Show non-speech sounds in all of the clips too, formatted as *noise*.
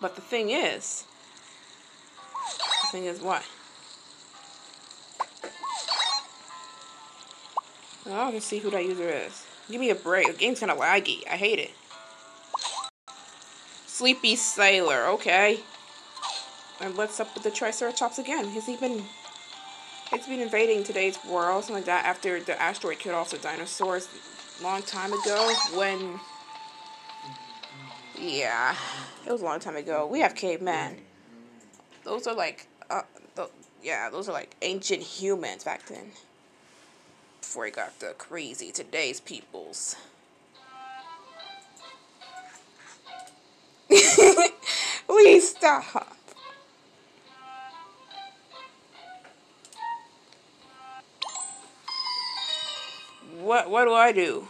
But the thing is, the thing is what? I don't see who that user is. Give me a break. The game's kind of laggy. I hate it. Sleepy Sailor. Okay. And what's up with the Triceratops again? Has he been... It's been invading today's world, something like that, after the asteroid killed off the dinosaurs long time ago, when... Yeah, it was a long time ago. We have cavemen. Those are like, uh, the, yeah, those are like ancient humans back then before it got the crazy today's peoples. *laughs* Please stop. What what do I do?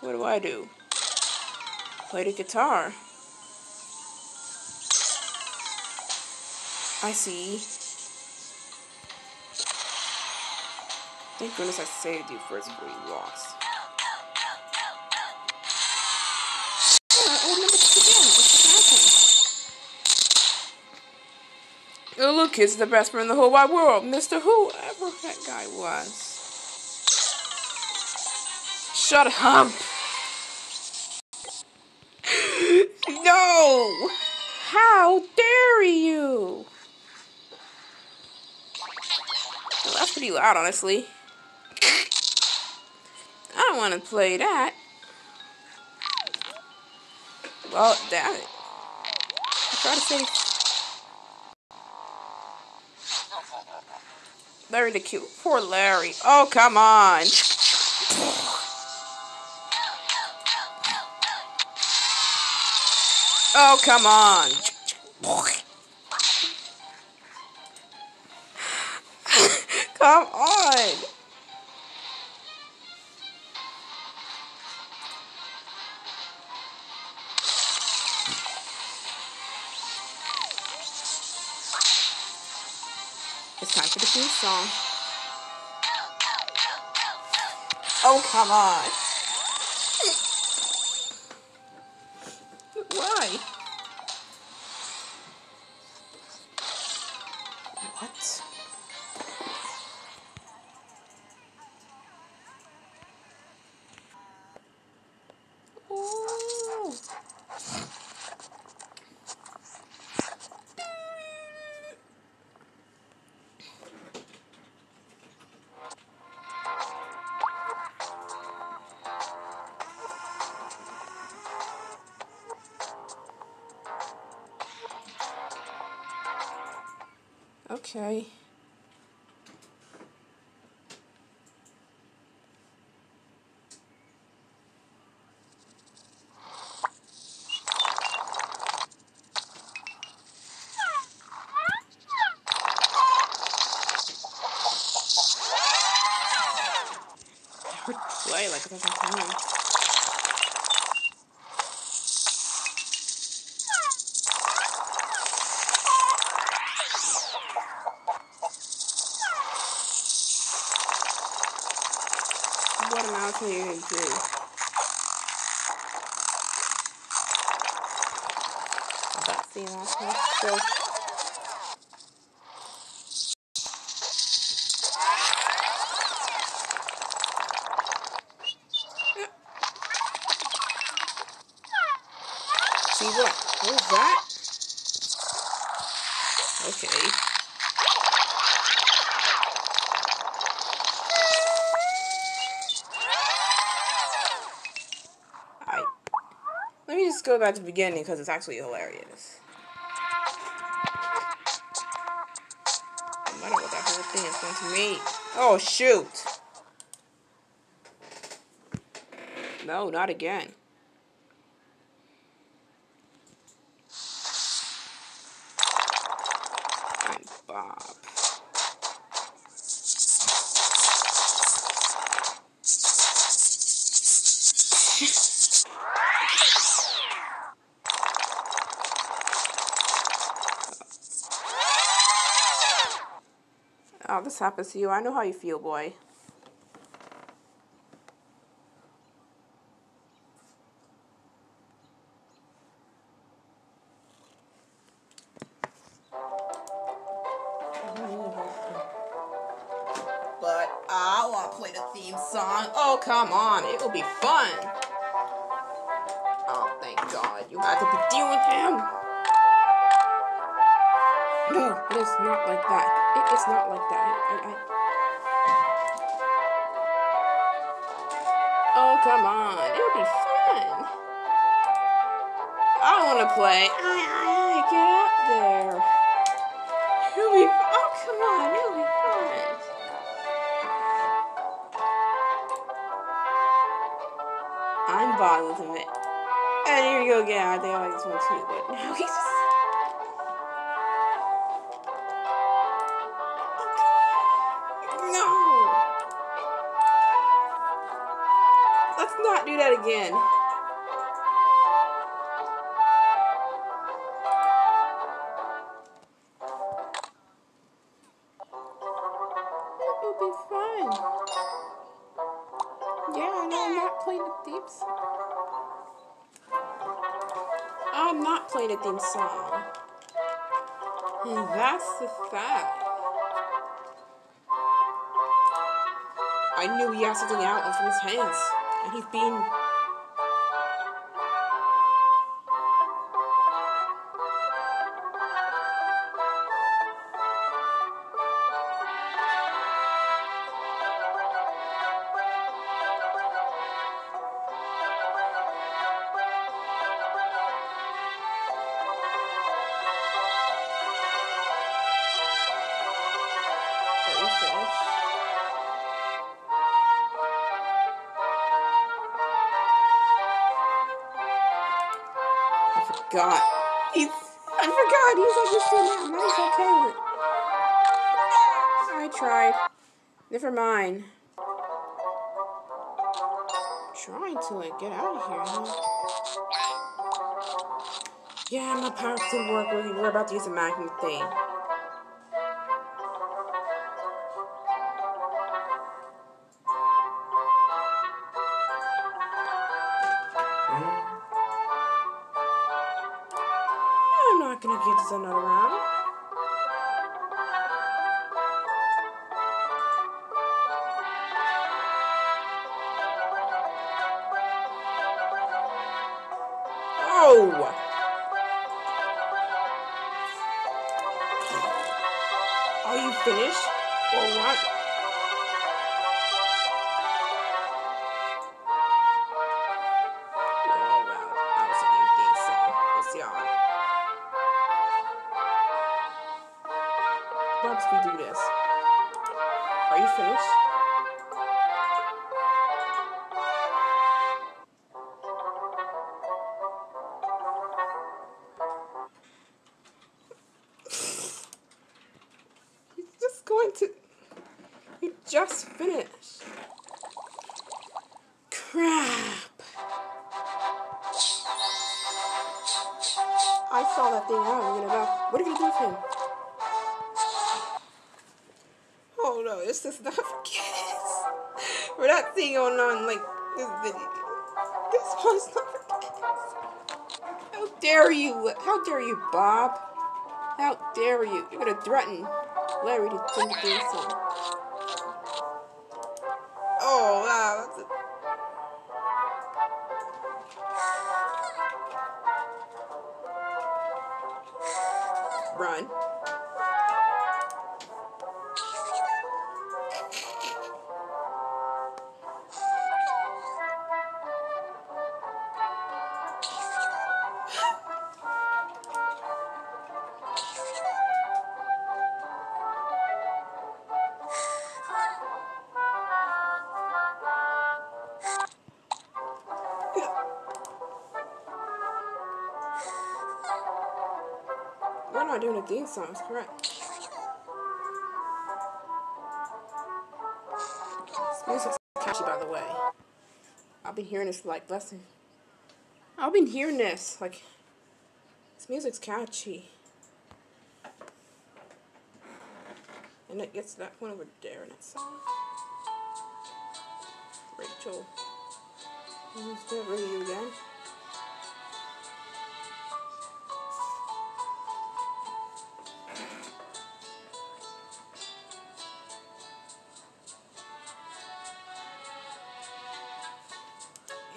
What do I do? Play the guitar. I see. Thank goodness I saved you first before you lost. Oh, look, he's the best friend in the whole wide world, Mr. Whoever that guy was. Shut up. no! How dare you? Well, that's pretty loud, honestly. I don't want to play that. Well, damn it. I try to say. Larry the cute. Poor Larry. Oh, come on. Oh, come on. come on. It's time for the theme song. Oh, come on. Okay. I would play like a thousand times. That's the last one. So. See what? What was that? Okay. I. Let me just go back to the beginning because it's actually hilarious. No matter what that whole thing is going to mean. Oh, shoot. No, not again. Happens to you. I know how you feel, boy. But now he's just... No! Let's not do that again. That's the fact. I knew he had something out from his hands. And he's being Yeah, my power didn't work. We're, we're about to use a magnet thing. That thing going on like this video. This one's not for kids. How dare you? How dare you, Bob? How dare you? You're gonna threaten Larry to the theme song. Oh wow, that's a run. It's correct. This music's catchy, by the way. I've been hearing this like blessing. I've been hearing this like this music's catchy. And it gets to that point over there in that song. Rachel. Is that you again?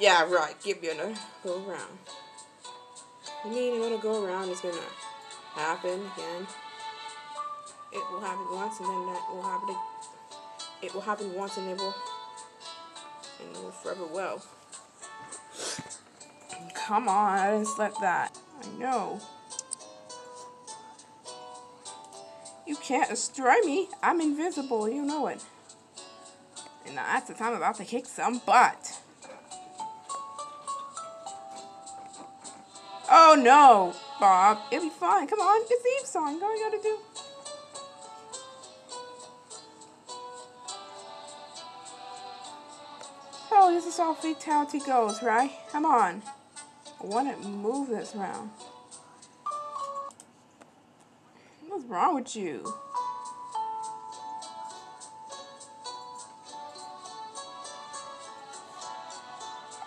Yeah, right. Give another go around. You mean another go around it's gonna happen again? It will happen once and then that will happen. It will happen once and it will and it will forever well. Come on, I didn't select that. I know. You can't destroy me. I'm invisible. You know it. And that's the time I'm about to kick some butt. Oh no, Bob. It'll be fine. Come on, it's Eve song. Go, you gotta do. Oh, this is how fatality goes, right? Come on. I want to move this round. What's wrong with you?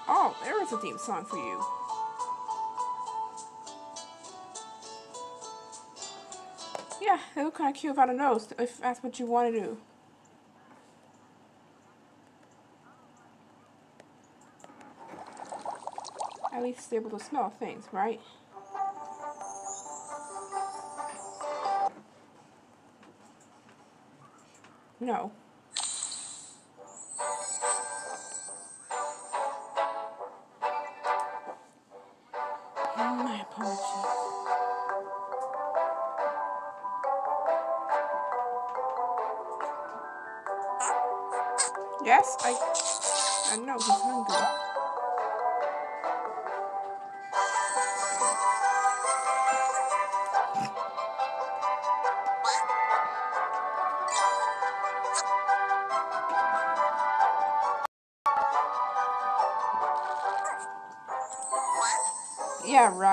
Oh, there is a theme song for you. Yeah, it look kind of cute I don't know, if that's what you want to do. At least it's able to smell things, right? No.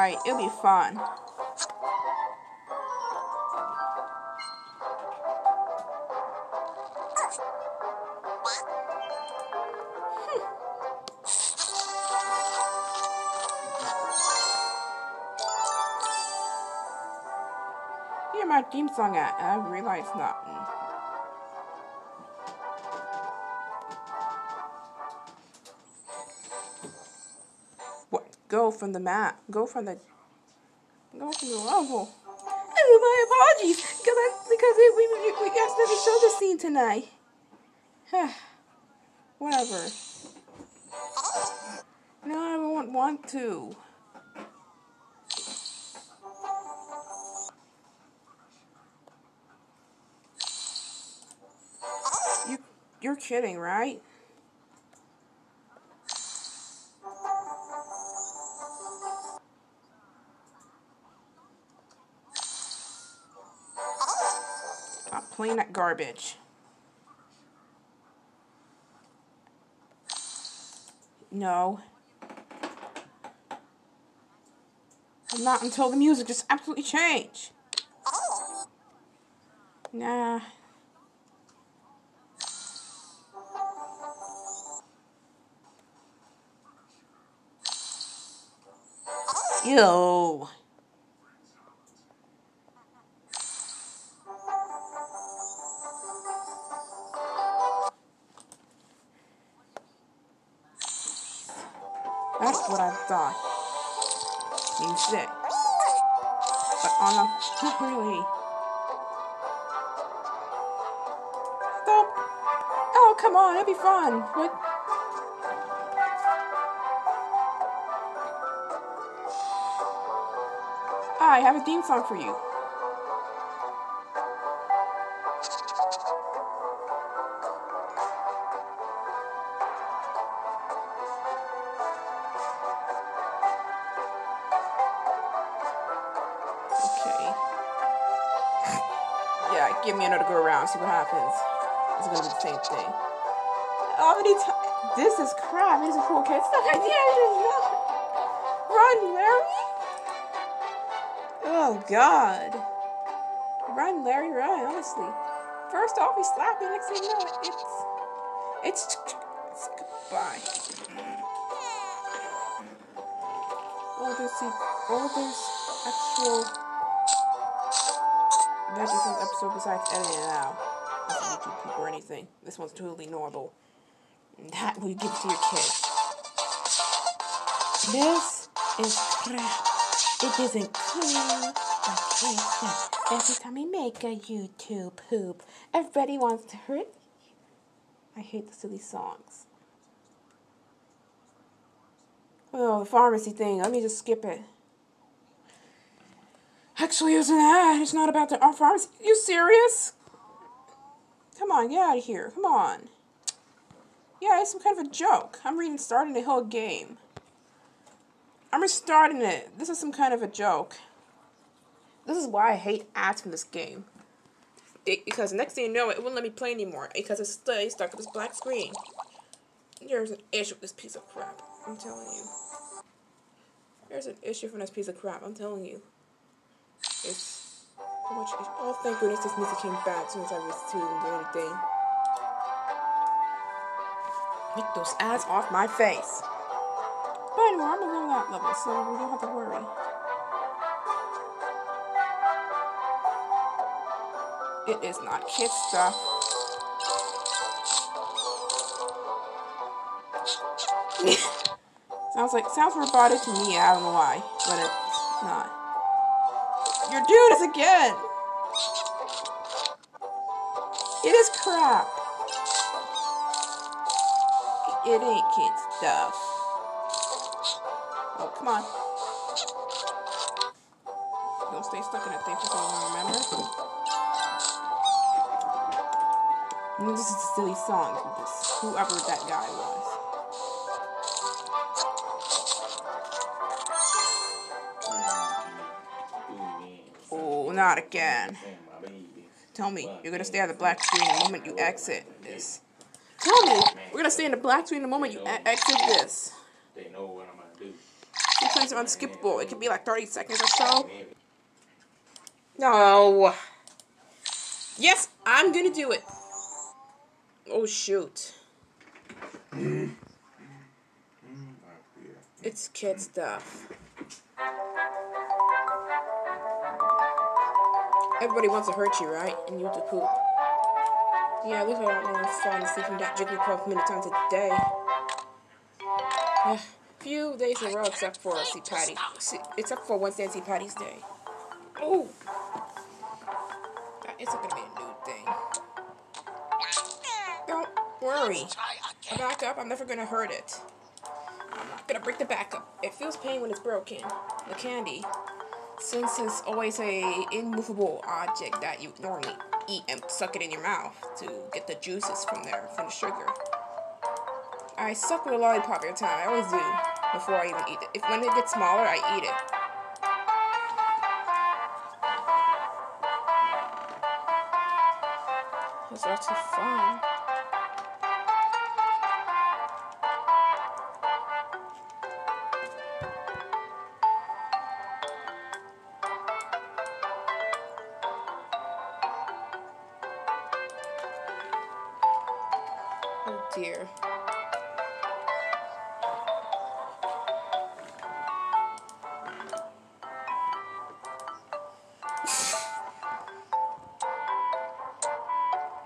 Yeah, right. It'll be fun. Hmm. Hear my theme song at, I realize nothing. Go from the map. Go from the. Go from the level. Oh, my apologies, because I, because it, we we got to show the scene tonight. Huh. *sighs* Whatever. No, I don't want to. You, you're kidding, right? Playing that garbage. No. Not until the music just absolutely change. Nah. Yo. Be I have a theme song for you. *laughs* yeah, give me another go around, see what happens. It's gonna be the same thing. How many times? This is crap. This is cool kids. *laughs* Run, Larry! Oh, God. Run, Larry, run, honestly. First off, he's slapping. Next thing you know, it's. It's. it's goodbye. Oh, there's, The, oh, there's actual. There's some episode besides editing it out. YouTube people or anything. This one's totally normal. That will give to your kids. This is crap. It isn't cool. Every time we make a YouTube poop, everybody wants to hurt. I hate the silly songs. Oh, the pharmacy thing. Let me just skip it. Actually, isn't that? It's not about the our pharmacy. You serious? Come on, get out of here. Come on. Yeah, it's some kind of a joke. I'm reading starting the whole game. I'm restarting it. This is some kind of a joke. This is why I hate ads from this game. It, because next thing you know, it wouldn't let me play anymore because it's stays stuck with this black screen. There's an issue with this piece of crap. I'm telling you. There's an issue from this piece of crap. I'm telling you. It's much. Oh, thank goodness this music came back as soon as I was doing anything. Get those ads off my face. But anyway, I'm a that level, so we don't have to worry. It is not kid stuff. *laughs* sounds like sounds robotic to me. I don't know why, but it's not. Your dude is again. It is crap. It ain't kid stuff. Oh, come on. Don't stay stuck in that thing for so long, remember? This is a silly song whoever that guy was. Oh, not again. Tell me, you're gonna stay on the black screen the moment you exit this. Tell me, gonna stay in the black screen the moment you exit this. They know what I'm gonna do. Sometimes it's unskippable. It can be like 30 seconds or so. No. Yes, I'm gonna do it. Oh shoot. It's kid stuff. Everybody wants to hurt you, right? And you have to poop. Yeah, I want to fall asleep from that Jigglypuff many times a day. Few days in a row except for St. Patty. Except for Wednesday and St. Patty's Day. Oh! Isn't gonna be a new thing. Don't worry. A backup, I'm never gonna hurt it. I'm not gonna break the backup. It feels pain when it's broken. The candy. Since it's always a immovable object that you normally eat and suck it in your mouth to get the juices from there, from the sugar. I suck with a lollipop every time. I always do before I even eat it. If when it gets smaller, I eat it. It's of fun.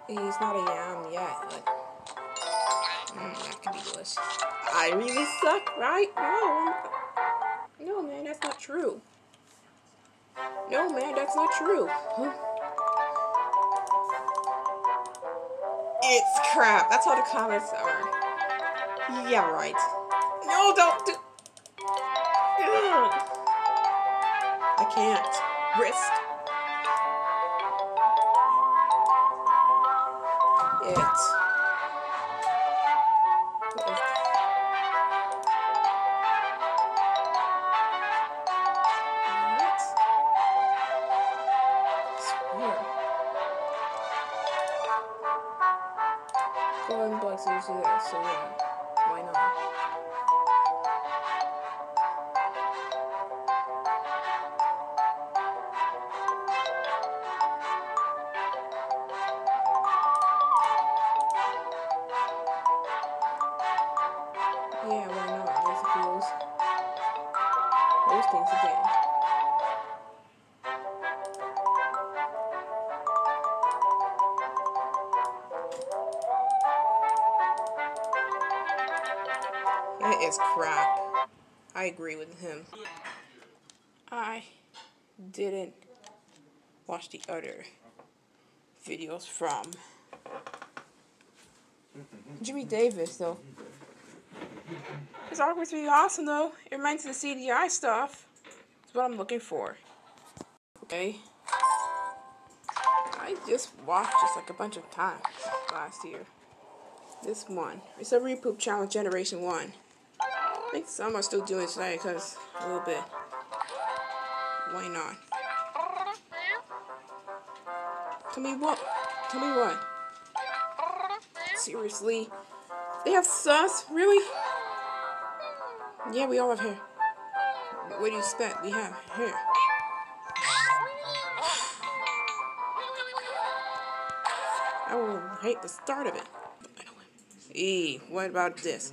He's not a yam yet, but mm, that could be delicious. I really suck, right? No, no, man, that's not true. No, man, that's not true. Huh? *gasps* It's crap. That's how the comments are. Yeah, right. No, don't do. Ugh. I can't. Wrist. Agree with him. I didn't watch the other videos from Jimmy Davis, though. His artwork's really awesome, though. It reminds me of the CDI stuff. That's what I'm looking for. Okay. I just watched this like a bunch of times last year. This one. It's a Repoop Challenge Generation 1. Think some are still doing it today because a little bit. Why not? Tell me what? Tell me what? Seriously? They have sus? Really? Yeah, we all have hair. What do you expect? We have hair. I will hate the start of it. E, what about this?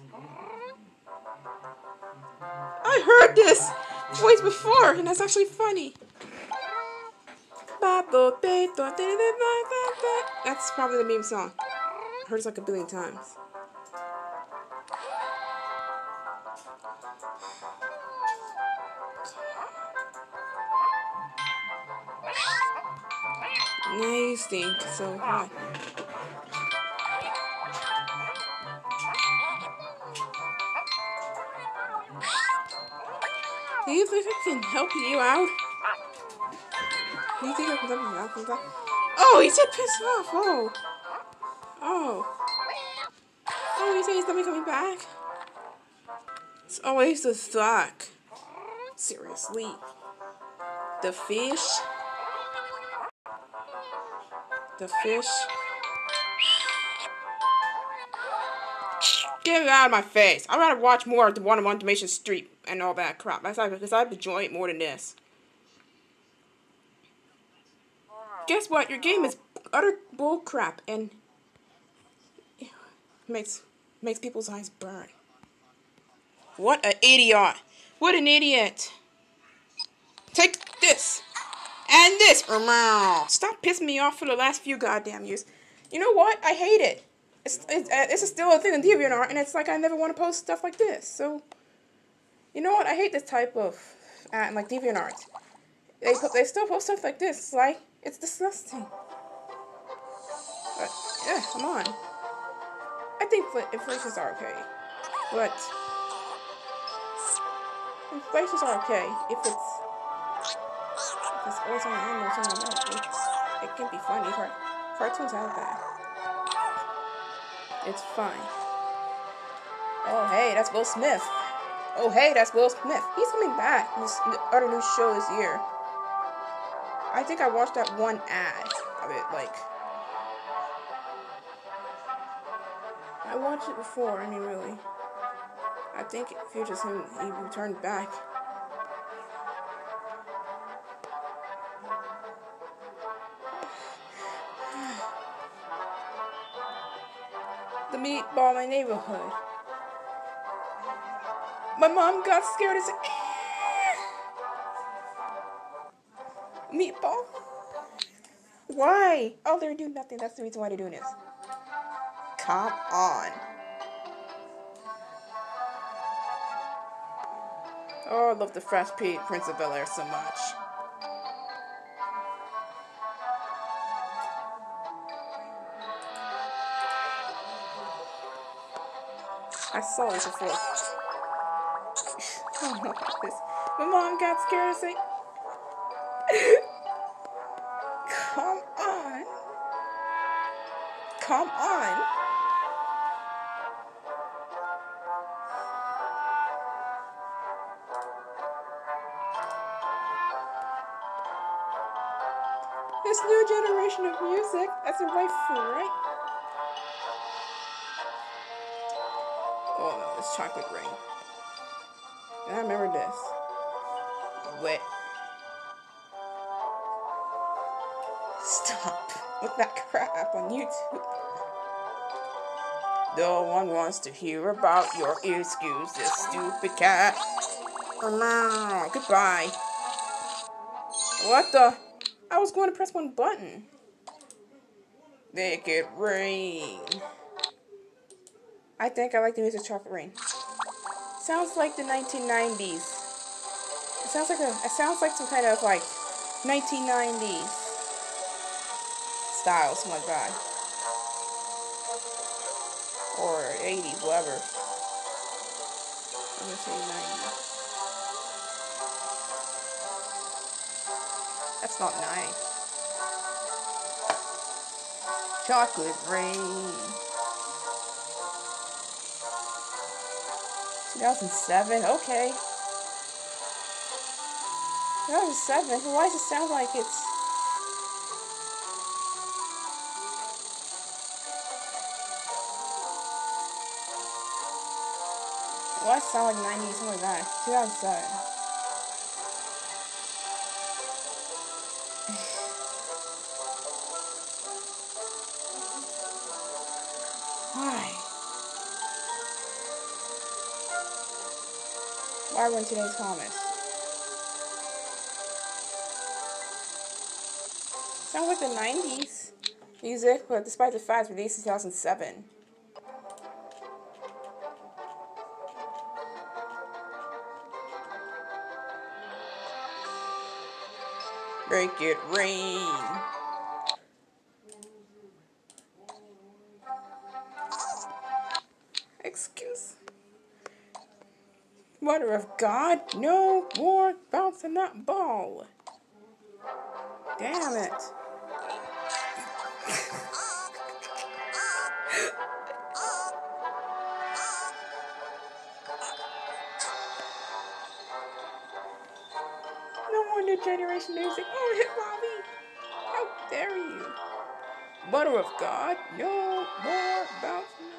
I heard this voice before, and that's actually funny. That's probably the meme song. I heard it like a billion times. Nice thing. So what? Do you think I can help you out? Do you think I can help you out? Oh, he said piss off. Oh. Oh. Oh, he said he's coming back? It's always the stock. Seriously. The fish. The fish. Get it out of my face. I'd rather watch more of the one on one Dimension Street and all that crap. That's because I enjoy it more than this. Guess what? Your game is utter bull crap and makes makes people's eyes burn. What an idiot! What an idiot! Take this and this. Stop pissing me off for the last few goddamn years. You know what? I hate it. It's it's, uh, it's still a thing in DeviantArt, and it's like I never want to post stuff like this. So, you know what? I hate this type of uh, like DeviantArt. They put, they still post stuff like this. Like it's disgusting. But yeah, come on. I think inflations are okay, but inflations are okay if it's if it's always on animal or something that. It, can be funny. Cartoons have that. It's fine. Oh hey, that's Will Smith. Oh hey, that's Will Smith. He's coming back. This other new show this year. I think I watched that one ad of it, like. I watched it before, I mean, really. I think you just him, he returned back. *sighs* the meatball my neighborhood. My mom got scared and said, Meatball? Why? Oh, they're doing nothing. That's the reason why they're doing this. Come on. Oh, I love the Fresh Prince of Bel Air so much. I saw this before. *laughs* oh, this. My mom got scared said, Come on. Come on. This new generation of music, that's a right food, right? Oh no, it's chocolate rain. I remember this. Wet Stop with that crap on YouTube. No one wants to hear about your excuses, stupid cat. Goodbye. What the? I was going to press one button. Make it rain. I think I like the music Chocolate Rain. Sounds like the 1990s. It sounds like a. It sounds like some kind of like 1990s style, something like that, or 80s, whatever. I'm gonna say 90s. That's not nice. Chocolate rain. 2007, okay. 2007, why does it sound like it's... Why does it sound like 90, something like that? 2007. *sighs* Why? Why run today's Thomas. Sounds like the 90s music, but despite the fact released in 2007. Break it rain. Mother of God, no more bouncing that ball. Damn it. no more new generation music. Oh, hit Bobby. How dare you? Mother of God, no more bouncing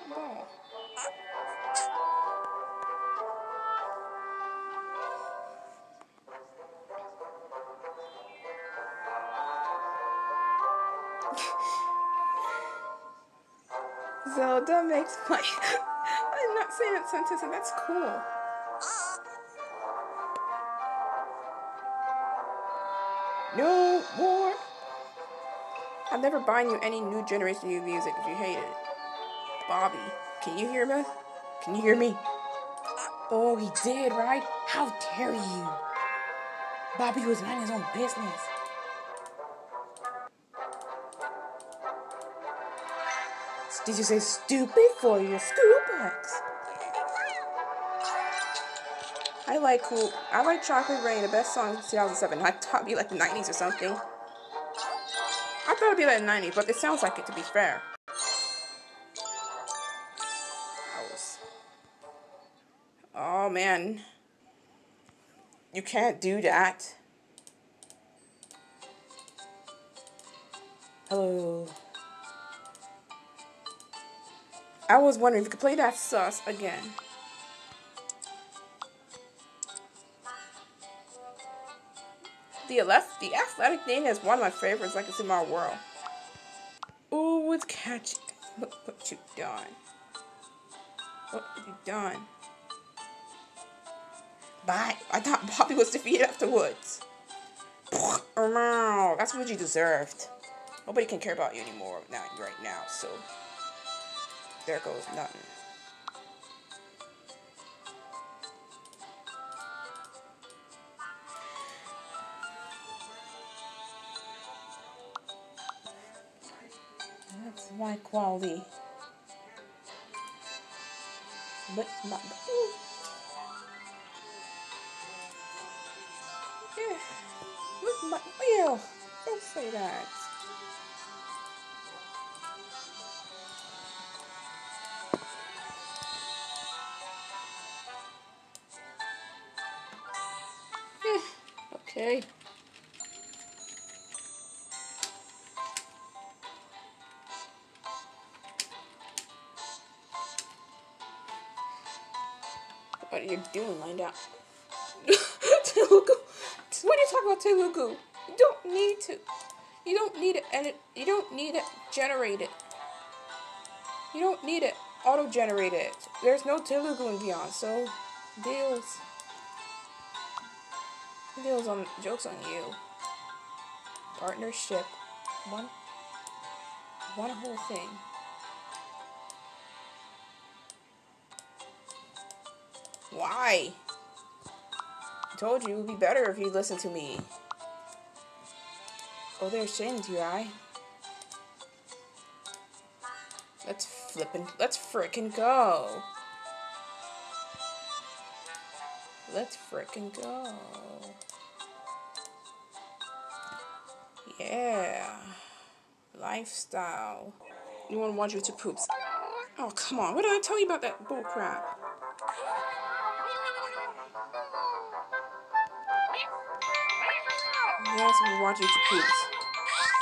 Zelda makes *laughs* my. I'm not saying that sentence, and that's cool. No more. I'm never buying you any new generation new music if you hate it. Bobby, can you hear me? Can you hear me? Oh, he did, right? How dare you? Bobby was minding his own business. Did you say stupid for your Scooplex? I like cool. I like Chocolate Rain, the best song of 2007. I thought it'd be like the 90s or something. I thought it'd be like the 90s, but it sounds like it to be fair. Was... Oh man. You can't do that. Hello. I was wondering if you could play that sus again. The the athletic thing is one of my favorites like it's in my world. Ooh, it's catchy. Look what you done. What have you done? Bye. I thought Bobby was defeated afterwards. That's what you deserved. Nobody can care about you anymore now, right now, so there goes nothing. That's my quality. But my yeah, look my ew. Don't say that. Okay. What are you doing, lined up? Telugu. What are you talking about, Telugu? You don't need to. You don't need it, and. You don't need it generated. You don't need it auto generated. There's no Telugu in Beyond, so deals. Deals on jokes on you. Partnership. One one whole thing. Why? I told you it would be better if you listened to me. Oh, there's Shane's your eye. Let's flippin' let's frickin' go. Let's frickin' go. Yeah. Lifestyle. You wanna watch YouTube poops? Oh come on, what did I tell you about that bull crap? Yes, we watch YouTube poops.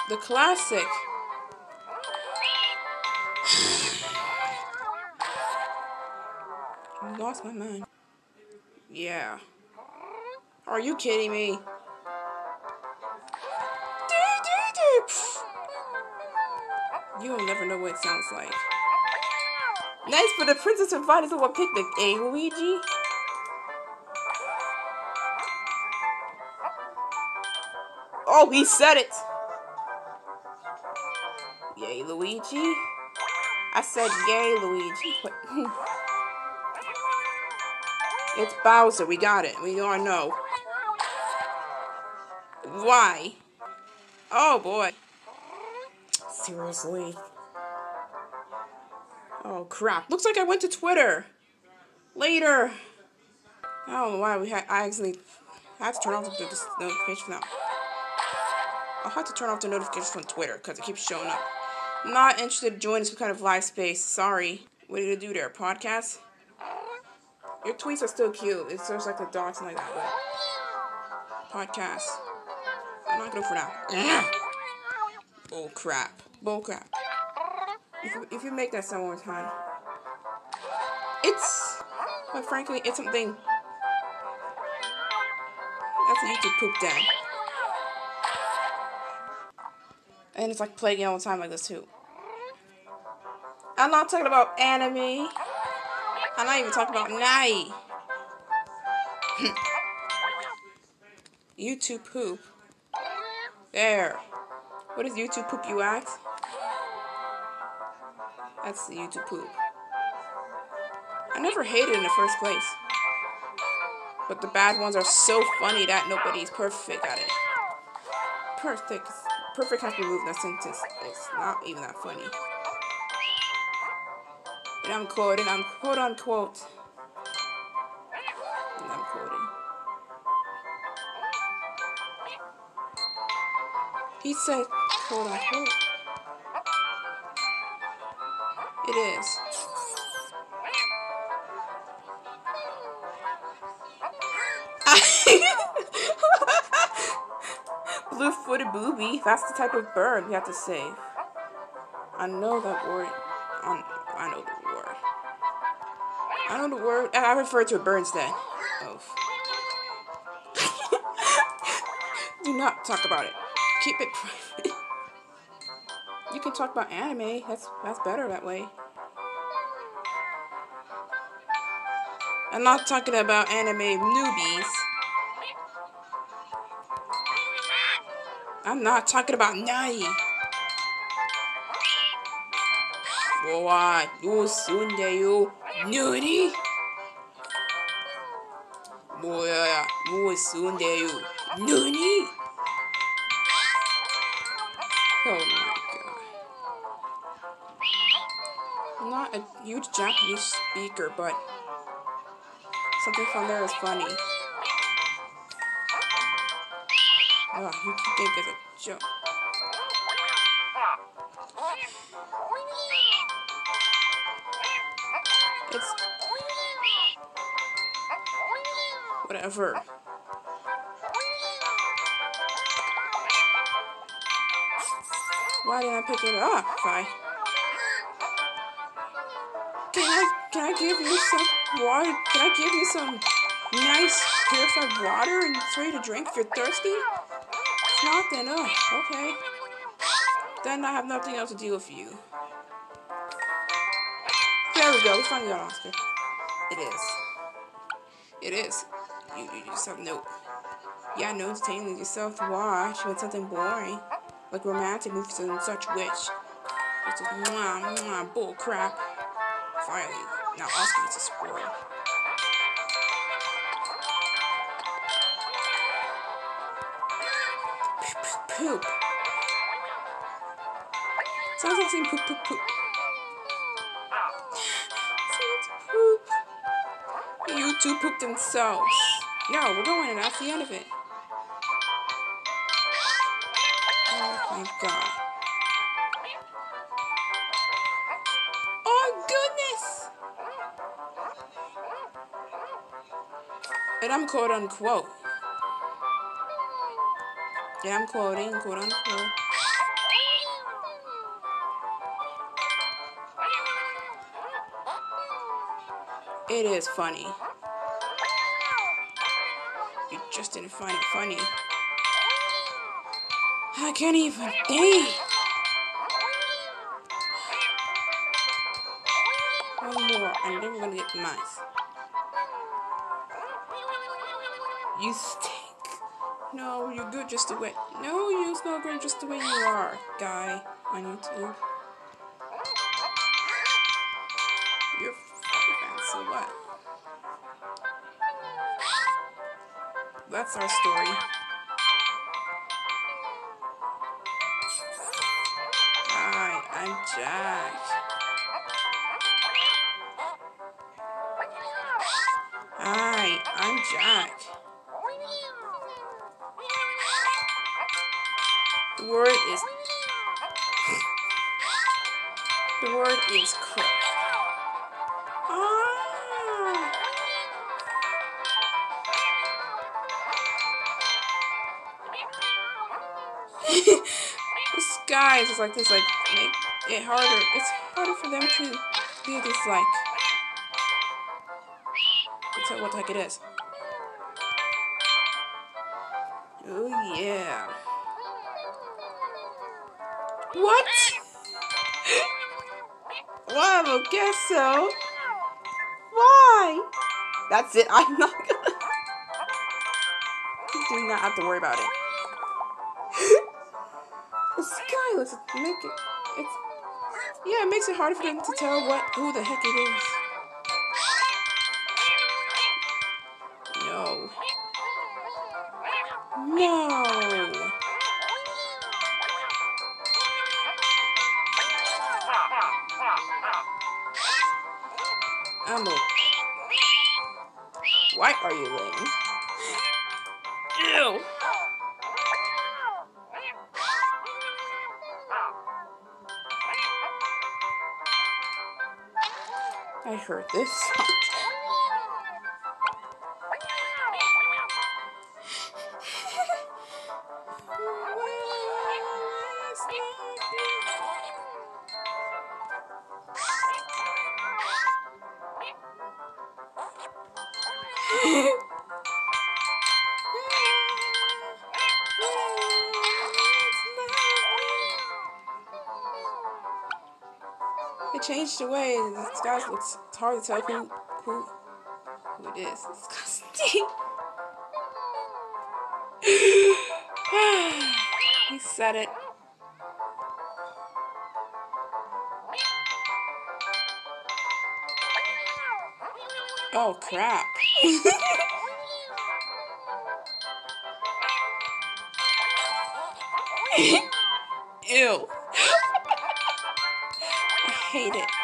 The classic. *sighs* I lost my mind. Yeah. Are you kidding me? You will never know what it sounds like. Nice for the princess invited to a picnic, eh, Luigi? Oh, he said it! Yay, Luigi. I said yay, Luigi. *laughs* it's Bowser. We got it. We all know. Why? Oh, boy. Seriously. Oh, crap. Looks like I went to Twitter. Later. Oh, I don't know why we had. I actually had to turn off the, the notification now. I'll have to turn off the notifications from Twitter because it keeps showing up. Not interested in joining some kind of live space. Sorry. What are you gonna do there? Podcast? Your tweets are still cute. It's just like the dots and like that. But podcast. I'm not good for now. Bull *laughs* oh, crap. Bull crap. If you, if you make that sound one time. It's, quite frankly, it's something. That's YouTube poop day. And it's like playing all the time like this too. I'm not talking about anime. I'm not even talking about Nai. *laughs* YouTube poop. There. What is YouTube poop, you ask? That's the YouTube poop. I never hated in the first place. But the bad ones are so funny that nobody's perfect at it. Perfect perfect has to remove that sentence. It's not even that funny. And I'm quoting, I'm quote unquote. And I'm quoting. He said, quote unquote. It is. *laughs* blue-footed booby. That's the type of bird we have to save. I know that word. I know the word. I know the word. I refer to a bird instead. Oh. Do not talk about it. Keep it *laughs* private. you can talk about anime. That's that's better that way. I'm not talking about anime newbies. I'm not talking about Nai. Boy, you Sunday, you nutty. Boy, you Sunday, you nutty. Oh my god. I'm not a huge Japanese speaker, but something from there is funny. Oh, you think it's a joke. It's whatever. Why didn't I pick it up? Bye. Can I can I give you some water? Can I give you some nice purified water and it's ready to drink if you're thirsty? If not, then oh, okay. Then I have nothing else to do with you. There we go, we finally got Oscar. It is. It is. You, you just no... Yeah, no entertaining yourself to watch with something boring. Like romantic movies and such which. It's just mwah, mwah, bull crap. Finally. Now Oscar's is real. Poop, poop, poop. Sounds like saying poop, poop, poop. poop. You two poop themselves. No, we're going, and that's the end of it. Oh my god. And I'm quote unquote. Yeah, I'm quoting, quote unquote. It is funny. You just didn't find it funny. I can't even think. One more, and then we're gonna get mice. You stink. No, you're good just the way. No, you smell great just the way you are, guy on YouTube. You're fancy what? That's our story. Hi, I'm Jack. Hi, I'm Jack. Is. the word is crook. Ah. *laughs* this guys is like this, like make it harder. It's harder for them to be this like. Tell what the heck it is. Oh yeah. What? well, I guess so. Why? That's it. *laughs* I'm not gonna. Do not have to worry about it. *laughs* the sky looks make it. It's yeah, it makes it harder for them to tell what who the heck it is. No. No. Are you lame? Ew. I heard this sound. It changed the way this guy looks. It's hard to tell who who who it is. It's *laughs* disgusting. *sighs* he said it. Oh crap. *laughs* Ew. *laughs* I hate it.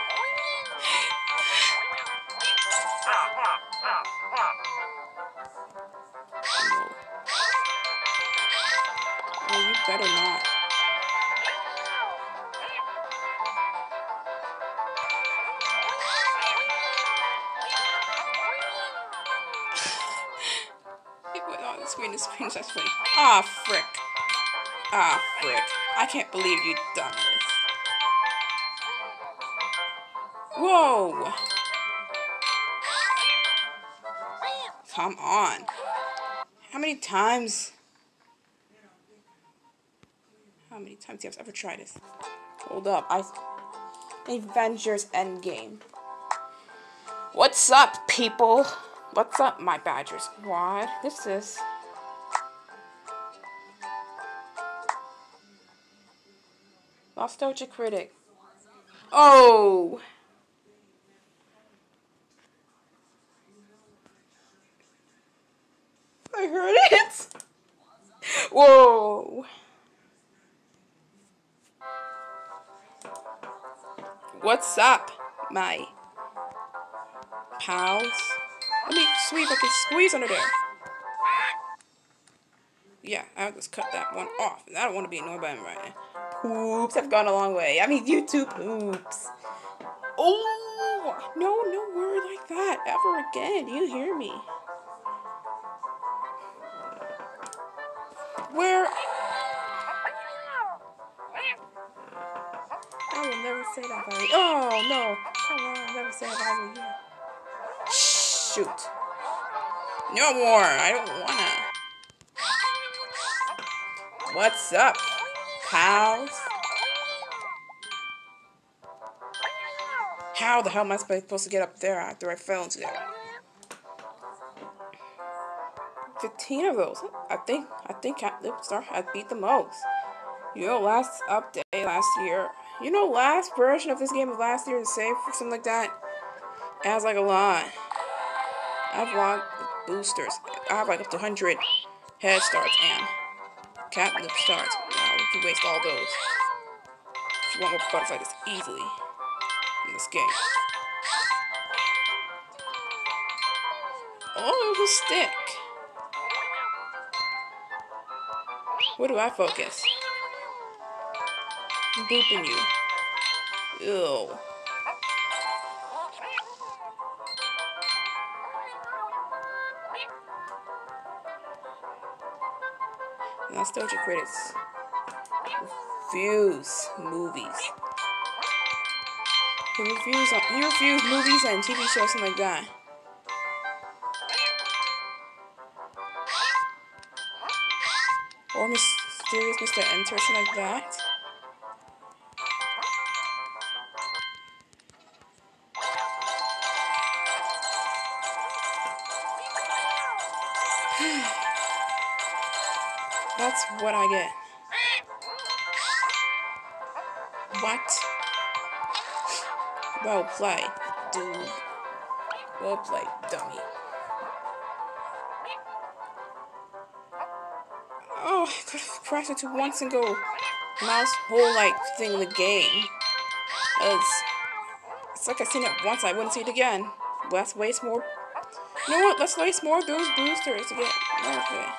Better not. *laughs* It went on the screen, the screen is funny. Ah, frick. Ah, frick. I can't believe you've done this. Whoa! Come on. How many times? How many to ever try this? Hold up. I. Avengers Endgame. What's up, people? What's up, my Badger Squad? This is. Nostalgia Critic. Oh! What's up, my pals? Let me see if I can squeeze under there. Yeah, I'll just cut that one off. I don't want to be annoyed by him right now. Poops have gone a long way. I mean, *laughs* you two poops. Oh, no, no word like that ever again. You hear me? Where? Say that I Oh, no. I never say I. Shoot. No more. I don't wanna. What's up, pals? How the hell am I supposed to get up there after I fell into there? 15 of those. I think I think Cat Lipstar has beat the most. Your last update last year. You know, last version of this game of last year, the save or something like that. Has like a lot. I've logged boosters. I have like up to 100 head starts and cat lip starts. Wow, we can waste all those. If you want more like this easily in this game. Oh, it the stick. Where do I focus? Booping you. Ew. Nostalgia Critic's. Reviews movies. He reviews he reviews movies and TV shows and like that. Or mysterious Mr. Enter something like that. Play, dude. Well play, dummy. Oh, I could have crashed into one single mouse hole like thing in the game. It's, it's like I've seen it once, I wouldn't see it again. Let's waste more. You know what? Let's waste more of those boosters to get it.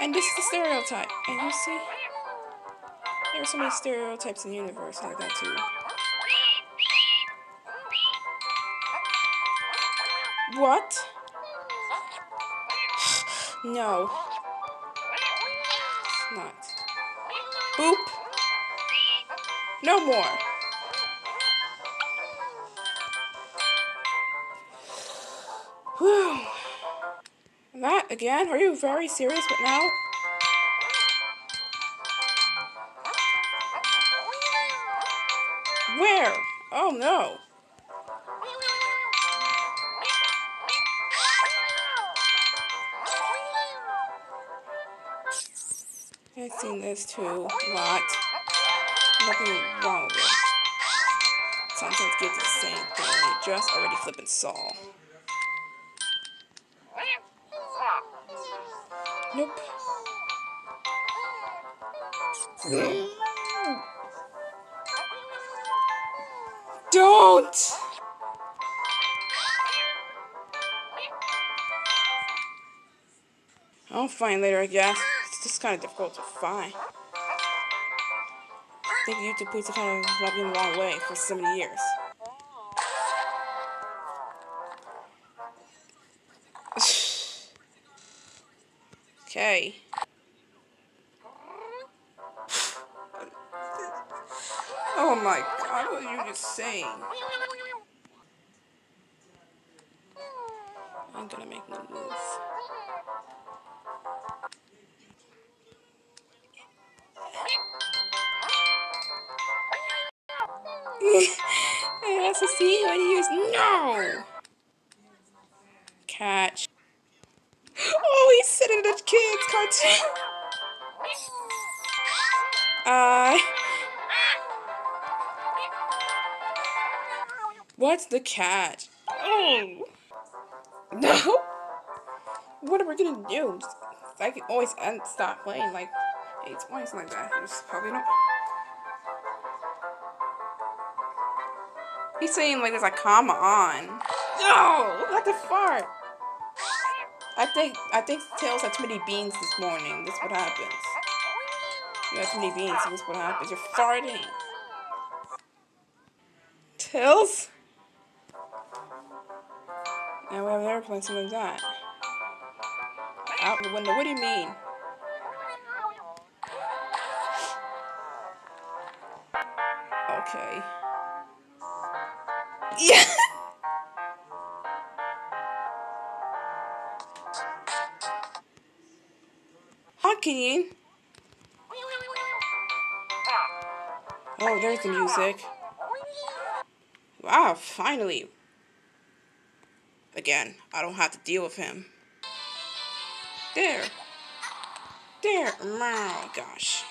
And this is the stereotype. And you see, there are so many stereotypes in the universe like that too. What? no. It's not. Boop. No more. Whew. That again? Are you very serious but now? Where? Oh no. Seen this too a lot. Nothing wrong with it. Sometimes get the same thing. Just already flipping saw. Nope. Don't! I'll find later, I guess. It's kind of difficult to find. I think YouTube police have kind of rubbed me the wrong way for so many years. *sighs* okay. *laughs* Oh my god, what are you just saying? I have to see how to use no catch. Oh, he's sitting in a kid's cartoon. Uh, what's the catch? Oh, no. What are we gonna do? I can always end, stop playing like eight points like that. It's probably not. He's saying like there's a comma on. No, what the fart? I think I think Tails had too many beans this morning. That's what happens. You have too many beans, so that's what happens. You're farting. Tails? Now we have an airplane, something like that. Out the window. What do you mean? Okay. Yeah. Honking. Oh, there's the music. Wow, finally. Again, I don't have to deal with him. There. There. Oh, gosh.